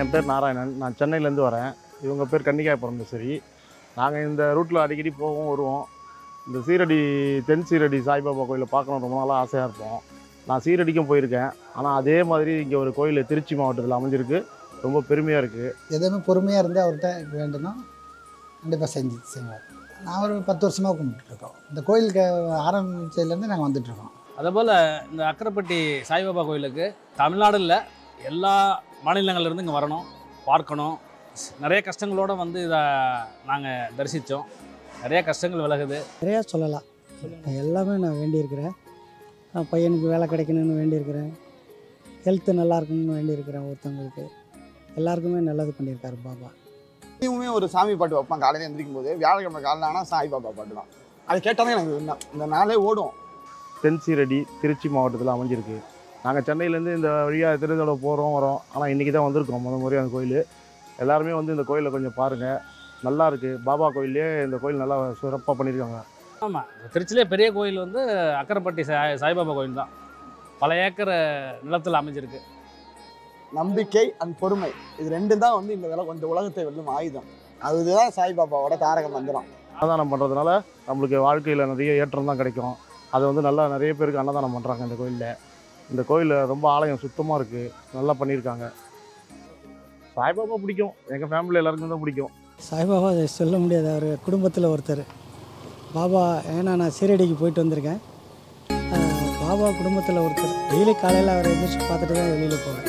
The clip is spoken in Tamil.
என் பேர் நாராயணன். நான் சென்னையிலேருந்து வரேன். இவங்க பேர் கன்னிகாபுரம் சரி நாங்கள் இந்த ரூட்டில் அடிக்கடி போவோம் வருவோம். இந்த சீரடி தென் சீரடி சாய்பாபா கோயிலை பார்க்கணும் ரொம்ப நாளாக ஆசையாக இருப்போம். நான் சீரடிக்கும் போயிருக்கேன். ஆனால் அதே மாதிரி இங்கே ஒரு கோயில் திருச்சி மாவட்டத்தில் அமைஞ்சிருக்கு. ரொம்ப பெருமையாக இருக்குது எதுவுமே பொறுமையாக இருந்து அவர்கிட்ட வேண்டணும் கண்டிப்பாக செஞ்சு செய்வார் நான் ஒரு பத்து வருஷமாக கும்பிட்டுருக்கோம் இந்த கோயிலுக்கு ஆரம்பிச்சதுலேருந்து நாங்கள் வந்துட்டுருக்கோம் அதேபோல் இந்த அக்கரைப்பட்டி சாய்பாபா கோயிலுக்கு தமிழ்நாடு இல்லை எல்லா மாநிலங்கள்லேருந்து இங்கே வரணும் பார்க்கணும். நிறைய கஷ்டங்களோடு வந்து இதை நாங்கள் தரிசித்தோம். நிறைய கஷ்டங்கள் விலகுது. நிறையா சொல்லலாம். எல்லாமே நான் வேண்டியிருக்கிறேன். நான் பையனுக்கு வேலை கிடைக்கணும்னு வேண்டியிருக்கிறேன். ஹெல்த்து நல்லா இருக்கணும்னு வேண்டியிருக்கிறேன் ஒருத்தவங்களுக்கு. எல்லாருக்குமே நல்லது பண்ணியிருக்காரு பாபா. எப்பயுமே ஒரு சாமி பாட்டு வைப்பான் காலையில் எந்திரிக்கும் போது வியாழக்கிழமை காலையில் ஆனால் சாய் பாபா பாட்டு தான் அது கேட்டால் தான் எனக்கு இந்த நாளே ஓடும். தென் சீரடி திருச்சி மாவட்டத்தில் அமைஞ்சிருக்கு. நாங்கள் சென்னையிலேருந்து இந்த வழியாக திருந்தோட போகிறோம் வரோம். ஆனால் இன்றைக்கி தான் வந்திருக்கோம் முத முறையாக அந்த கோயில். எல்லாருமே வந்து இந்த கோயிலை கொஞ்சம் பாருங்கள் நல்லா இருக்குது பாபா கோயிலே இந்த கோயில் நல்லா சிறப்பாக பண்ணியிருக்காங்க. ஆமாம் திருச்சியிலே பெரிய கோயில் வந்து அக்கரைப்பட்டி சாய் சாய்பாபா கோயில் தான். பல ஏக்கர் நிலத்தில் அமைஞ்சிருக்கு. நம்பிக்கை அண்ட் பொறுமை. இது ரெண்டும் தான் வந்து இந்த உலக- இந்த உலகத்தை வெல்லும் ஆயுதம். அதுதான் சாய்பாபாவோட தாரக மந்திரம். அன்னதானம் பண்ணுறதுனால நம்மளுக்கு வாழ்க்கையில் நிறைய ஏற்றம் தான் கிடைக்கும். அதை வந்து நல்லா நிறைய பேருக்கு அன்னதானம் பண்ணுறாங்க இந்த கோயிலில். இந்த கோயிலில் ரொம்ப ஆலயம் சுத்தமாக இருக்குது நல்லா பண்ணியிருக்காங்க சாய்பாபா பிடிக்கும். எங்கள் ஃபேமிலி எல்லாருக்கும் தான் பிடிக்கும். சாய்பாபா அதை சொல்ல முடியாது. அவர் குடும்பத்தில் ஒருத்தர். பாபா ஏன்னா நான் சீரடிக்கு போயிட்டு வந்திருக்கேன். பாபா குடும்பத்தில் ஒருத்தர். டெய்லி காலையில் அவரை எந்திரிச்சு பார்த்துட்டு தான் வெளியில் போவேன்.